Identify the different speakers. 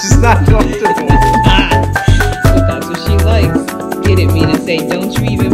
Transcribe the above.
Speaker 1: She's not comfortable.
Speaker 2: That's what she likes. Didn't mean to say, don't you even